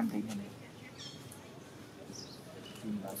cantik ini. Timbang.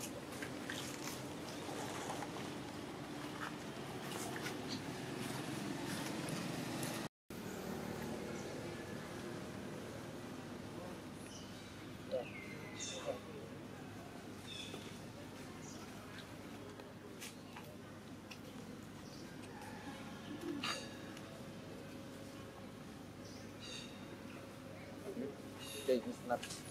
James not.